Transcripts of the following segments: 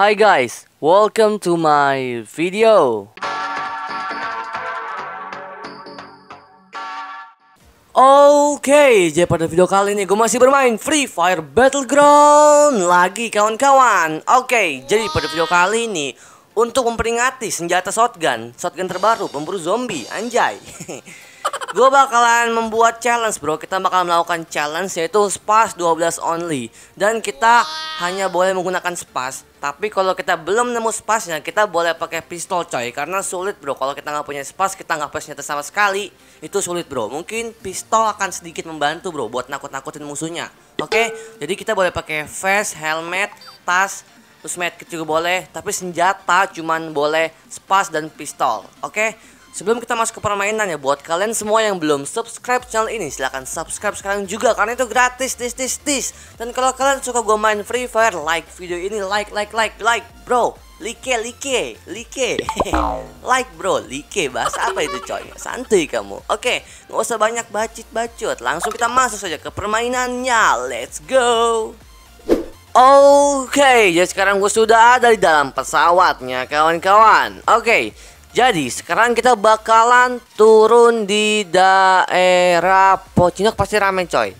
Hi guys, welcome to my video. Oke, jadi pada video kali ini gue masih bermain Free Fire Battleground lagi kawan-kawan. Oke, jadi pada video kali ini untuk memperingati senjata shotgun, shotgun terbaru pemburu zombie, anjay. gue bakalan membuat challenge bro. Kita bakal melakukan challenge yaitu spas 12 only. Dan kita hanya boleh menggunakan spas. Tapi kalau kita belum nemu spasnya kita boleh pakai pistol coy. Karena sulit bro. Kalau kita nggak punya spas kita nggak punya senjata sama sekali. Itu sulit bro. Mungkin pistol akan sedikit membantu bro buat nakut-nakutin musuhnya. Oke? Jadi kita boleh pakai vest, helmet, tas Terus medkit juga boleh. Tapi senjata cuman boleh spas dan pistol. Oke Sebelum kita masuk ke permainan ya buat kalian semua yang belum subscribe channel ini. Silahkan subscribe sekarang juga karena itu gratis. Tis tis tis. Dan kalau kalian suka gue main Free Fire like video ini. Like like like like bro. Like like like. Like bro. Like bahasa apa itu coy? Santuy kamu. Oke nggak usah banyak bacit bacot langsung kita masuk saja ke permainannya. Let's go. Oke, okay, ya sekarang gue sudah ada di dalam pesawatnya kawan-kawan. Oke, okay, jadi sekarang kita bakalan turun di daerah Pocinok pasti rame coy.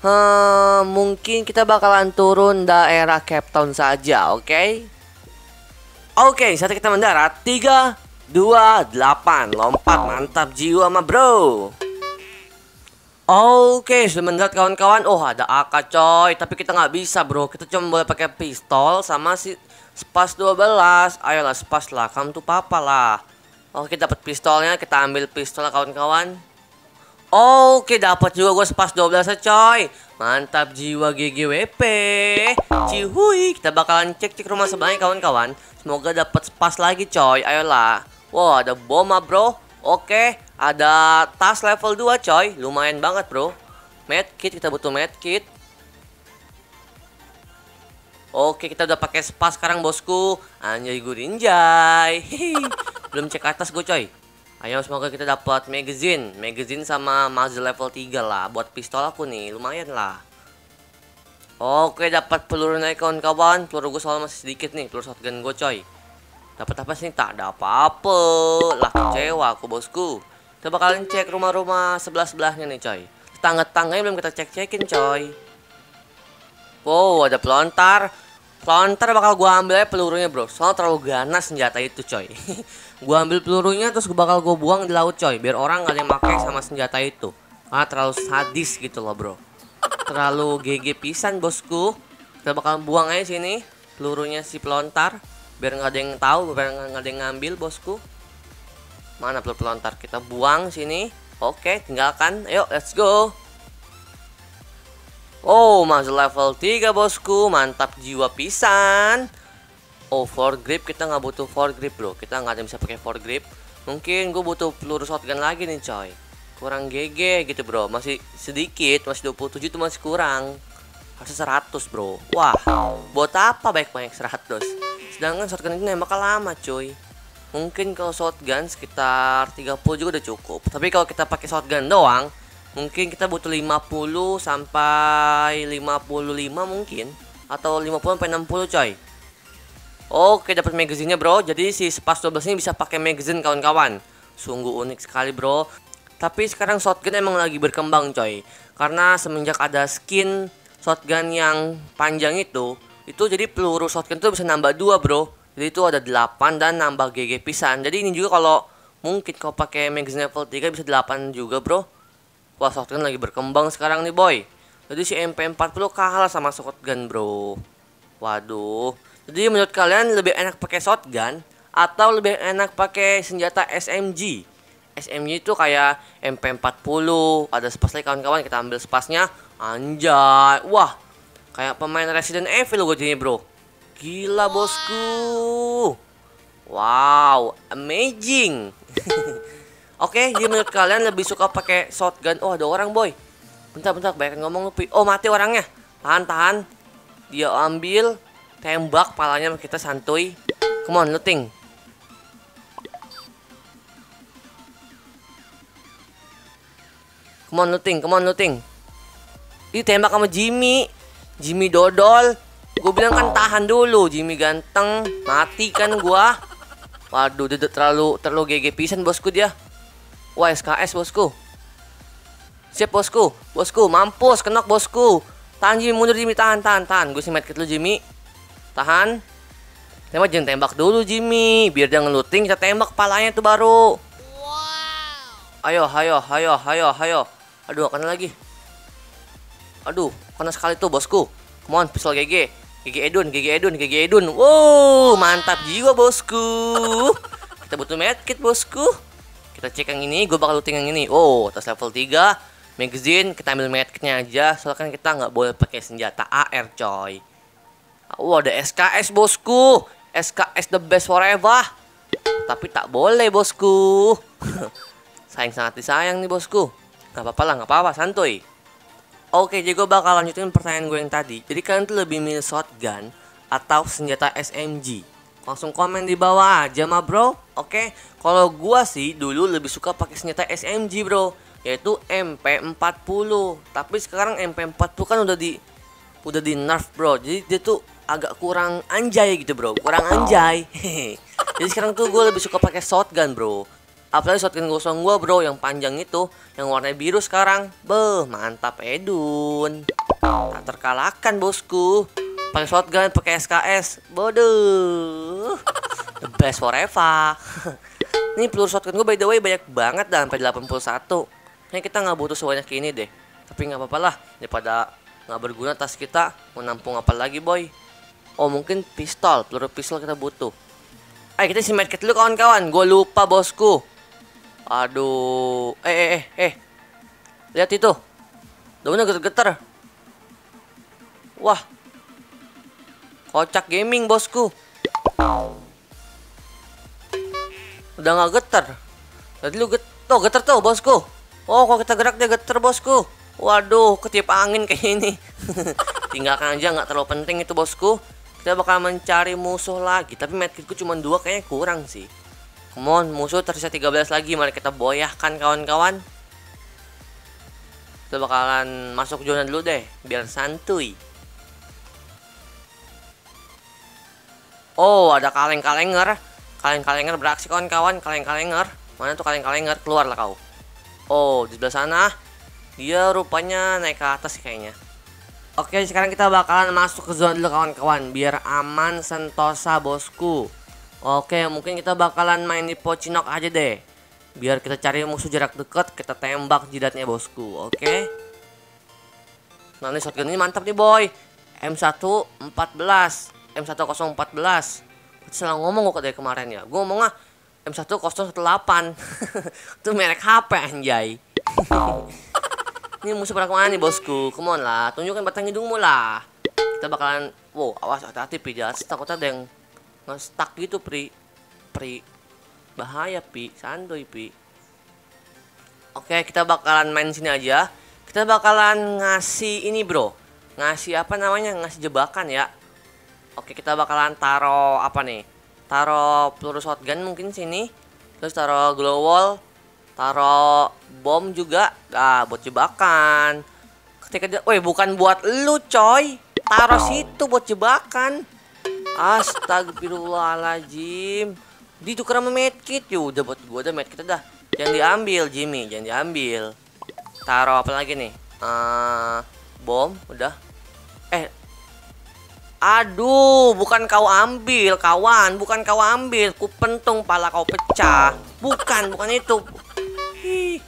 Hmm, mungkin kita bakalan turun daerah Cape Town saja, oke? Okay? Oke, okay, saat kita mendarat 3 2 8 lompat mantap jiwa mah bro. Oke, okay, sudah mendarat kawan-kawan. Oh, ada AK coy, tapi kita nggak bisa, Bro. Kita cuma boleh pakai pistol sama si Spas 12. Ayolah Spas lah, kamu tuh papa lah. Oke dapat pistolnya kita ambil pistol kawan-kawan. Oke dapat juga gue sepas 12 coy. Mantap jiwa GGWP Cihui Kita bakalan cek-cek rumah sebelahnya kawan-kawan. Semoga dapat sepas lagi coy. Ayolah. Wow ada boma bro. Oke ada tas level 2 coy. Lumayan banget bro. Medkit kita butuh medkit. Oke kita udah pakai spas sekarang bosku. Anjay gurinjay Belum cek atas gue coy. Ayo semoga kita dapat magazine, magazine sama muzzle level 3 lah buat pistol aku nih, lumayan lah. Oke, dapat peluru naik kawan-kawan. Peluru gue soal masih sedikit nih, peluru shotgun gue coy. Dapat apa sih? Tak ada apa-apa. Lah kecewa aku bosku. Kita bakalan cek rumah-rumah sebelah-sebelahnya nih coy. Tangga-tangganya belum kita cek-cekin coy. Wow, ada pelontar. Pelontar bakal gua ambil aja pelurunya bro. Soalnya terlalu ganas senjata itu coy. Gua ambil pelurunya terus gua bakal gua buang di laut coy. Biar orang gak ada yang pakai sama senjata itu. Karena terlalu sadis gitu loh bro. Terlalu GG pisan bosku. Kita bakal buang aja sini Pelurunya si pelontar. Biar gak ada yang tahu Biar gak ada yang ngambil bosku. Mana peluru pelontar? Kita buang sini. Oke tinggalkan. Ayo let's go Oh, masuk level 3 bosku. Mantap jiwa pisan. Oh, for grip kita nggak butuh for grip bro. Kita nggak ada bisa pakai for grip. Mungkin gue butuh peluru shotgun lagi nih coy. Kurang GG gitu bro. Masih sedikit, masih 27 itu masih kurang. Harusnya 100 bro. Wah, buat apa baik-baik 100? Sedangkan shotgun ini bakal lama cuy. Mungkin kalau shotgun sekitar 30 juga udah cukup. Tapi kalau kita pakai shotgun doang, mungkin kita butuh 50 sampai 55 mungkin. Atau 50 sampai 60 coy. Oke dapat magazinnya bro. Jadi si Spas 12 ini bisa pakai magazine kawan-kawan. Sungguh unik sekali bro. Tapi sekarang shotgun emang lagi berkembang coy. Karena semenjak ada skin shotgun yang panjang itu itu jadi peluru shotgun itu bisa nambah dua bro. Jadi itu ada 8 dan nambah GG pisan. Jadi ini juga kalau mungkin kalau pakai magazine level 3 bisa 8 juga bro Wah shotgun lagi berkembang sekarang nih boy. Jadi si MP40 kalah sama shotgun bro. Waduh. Jadi menurut kalian lebih enak pakai shotgun Atau lebih enak pakai senjata SMG SMG itu kayak MP40 Ada spas lagi kawan-kawan kita ambil spasnya. Anjay. Wah Kayak pemain Resident Evil gue jadi bro. Gila bosku. Wow Amazing Oke, jadi menurut kalian lebih suka pakai shotgun? Oh, ada orang, boy. Bentar, bentar, banyak ngomong lupi. Oh, mati orangnya. Tahan, tahan. Dia ambil, tembak palanya kita santuy. Come on, looting. Come on, looting, come on, looting. Ini tembak sama Jimmy. Jimmy dodol. Gue bilang kan tahan dulu Jimmy ganteng Mati kan gua Waduh dia terlalu terlalu GG pisan bosku dia Wah SKS bosku. Siap bosku. Bosku mampus kenok bosku. Tahan Jimmy mundur Jimmy. Tahan tahan tahan. Gue sih medkit lu Jimmy. Tahan. Tembak jangan tembak dulu Jimmy. Biar dia ngeluting kita tembak palanya tuh baru. Ayo ayo ayo ayo ayo. Aduh kena lagi. Aduh kena sekali tuh bosku. Come on pistol GG Gigi Edun, Gigi Edun, Gigi Edun. Wow, mantap jiwa bosku. Kita butuh medkit bosku. Kita cek yang ini, gue bakal looting yang ini. Oh, atas level 3. Magazine, kita ambil medkitnya aja. Soalnya kan kita nggak boleh pakai senjata AR coy. Wow, ada SKS bosku. SKS the best forever. Tapi tak boleh bosku. Sayang sangat disayang nih bosku. Gak apa-apa lah, gak apa-apa, santuy. Oke, jadi gue bakal lanjutin pertanyaan gue yang tadi. Jadi kalian tuh lebih milih shotgun atau senjata SMG? Langsung komen di bawah aja mah bro. Oke, kalau gue sih dulu lebih suka pakai senjata SMG bro, yaitu MP40. Tapi sekarang MP40 kan udah di udah di nerf bro. Jadi dia tuh agak kurang anjay gitu bro, kurang anjay. Jadi sekarang tuh gue lebih suka pakai shotgun bro. Apalagi shotgun gosong gua bro yang panjang itu Yang warna biru sekarang Beh mantap Edun Tak terkalahkan bosku Pakai shotgun pakai SKS Bodoh The best forever Ini peluru shotgun gue by the way banyak banget dah sampai 81 Kayaknya kita nggak butuh sebanyak ini deh Tapi nggak apa-apa lah Daripada nggak berguna tas kita Mau nampung apa lagi boy Oh mungkin pistol Peluru pistol kita butuh Ayo kita si medkit dulu kawan-kawan Gue lupa bosku Aduh. Eh, eh, eh, eh. Lihat itu. Daunnya getar-getar. Wah. Kocak gaming, bosku. Udah nggak getar. Tadi lu get tuh getar tuh, bosku. Oh, kok kita gerak dia getar, bosku. Waduh, ketiap angin kayak ini. Tinggalkan aja, nggak terlalu penting itu, bosku. Kita bakal mencari musuh lagi. Tapi medkitku cuma dua, kayaknya kurang sih. Come on, musuh tersisa 13 lagi. Mari kita boyahkan kawan-kawan. Kita bakalan masuk zona dulu deh, biar santuy. Oh, ada kaleng-kalenger. Kaleng-kalenger beraksi kawan-kawan, kaleng-kalenger. Mana tuh kaleng-kalenger? Keluarlah kau. Oh, di sebelah sana. Dia rupanya naik ke atas kayaknya. Oke, sekarang kita bakalan masuk ke zona dulu kawan-kawan, biar aman sentosa bosku. Oke, mungkin kita bakalan main di Pocinok aja deh. Biar kita cari musuh jarak dekat, kita tembak jidatnya bosku. Oke. Nah, ini shotgun ini mantap nih, boy. M114, M1014. Salah ngomong kok dari kemarin ya. Gue ngomongnya M1018. Itu merek HP anjay. ini musuh pada ke mana nih bosku? Come on lah, tunjukkan batang hidungmu lah. Kita bakalan, wow, awas hati-hati pijat. Takut ada yang nge-stuck gitu pri pri bahaya pi santuy pi oke kita bakalan main sini aja kita bakalan ngasih ini bro ngasih apa namanya ngasih jebakan ya oke kita bakalan taro apa nih? Taro peluru shotgun mungkin sini terus taro glow wall taro bom juga. Ah buat jebakan. Ketika dia, woi bukan buat lu coy. Taro situ buat jebakan. Astagfirullahaladzim Ditukar sama medkit. Yuk Udah buat gue udah medkit dah. Jangan diambil Jimmy. Jangan diambil. Taruh apa lagi nih? Uh, Bom Udah. Eh Aduh, bukan kau ambil, kawan. Bukan kau ambil. Ku pentung pala kau pecah. Bukan, bukan itu. Hi.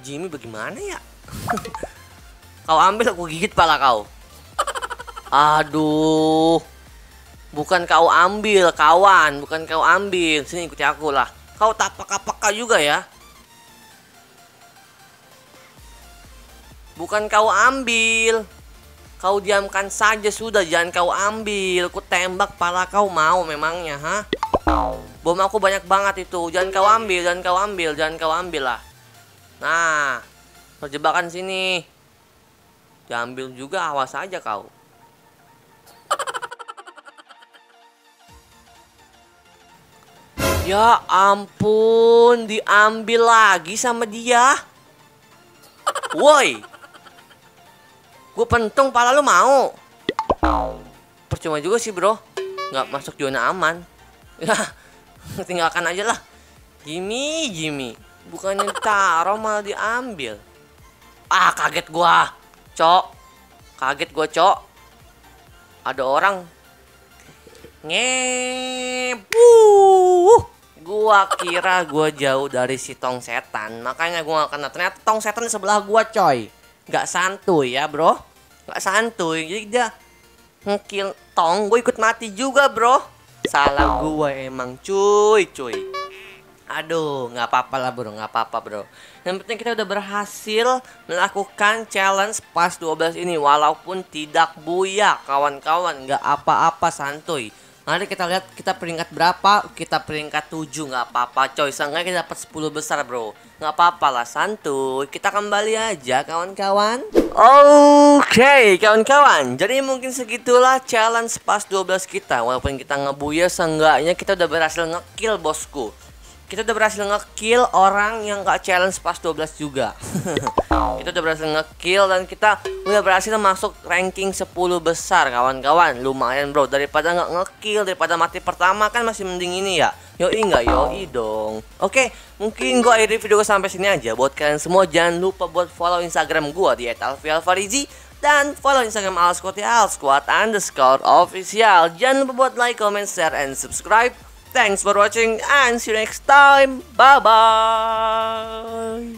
Jimmy bagaimana ya? kau ambil, aku gigit pala kau. Aduh. Bukan kau ambil, kawan. Bukan kau ambil. Sini ikuti aku lah. Kau tak peka-peka juga ya. Bukan kau ambil. Kau diamkan saja sudah, jangan kau ambil. Ku tembak pala kau mau memangnya, ha? Bom aku banyak banget itu. Jangan kau ambil, jangan kau ambil, jangan kau ambil lah. Nah, perjebakan sini. Diambil juga, awas aja kau. Ya ampun, diambil lagi sama dia. Woi. Gue pentung pala lu mau. percuma juga sih bro. Nggak masuk zona aman. Ya tinggalkan aja lah. Jimmy Jimmy. Bukannya taruh malah diambil. Ah kaget gua. Cok. Kaget gua cok. Ada orang. Ngepuh gua kira gua jauh dari si tong setan. Makanya gua gak kena. Ternyata tong setan di sebelah gua coy nggak santuy ya bro. Nggak santuy. Jadi dia ngekill tong. Gue ikut mati juga bro. Salah gue emang cuy cuy. Aduh nggak apa-apa lah bro. Nggak apa-apa bro. Yang penting kita udah berhasil melakukan challenge pas 12 ini. Walaupun tidak buyak kawan-kawan. Nggak apa-apa santuy Mari kita lihat kita peringkat berapa Kita peringkat 7 nggak apa-apa coy. Seenggaknya kita dapat 10 besar bro. Nggak apa-apa lah santuy. Kita kembali aja kawan-kawan. Oke okay, kawan-kawan. Jadi mungkin segitulah challenge pas 12 kita. Walaupun kita ngebuya seenggaknya kita udah berhasil ngekill bosku kita udah berhasil ngekill orang yang gak challenge pas 12 juga. Kita udah berhasil ngekill dan kita udah berhasil masuk ranking 10 besar kawan-kawan. Lumayan bro. Daripada nggak ngekill daripada mati pertama kan masih mending ini ya. Yoi nggak? Yoi dong. Oke mungkin gua akhiri video sampai sini aja. Buat kalian semua jangan lupa buat follow instagram gua di @alfialfarizi dan follow Instagram Alsquad ya underscore official. Jangan lupa buat like, comment, share, and subscribe. Thanks for watching and see you next time. Bye bye.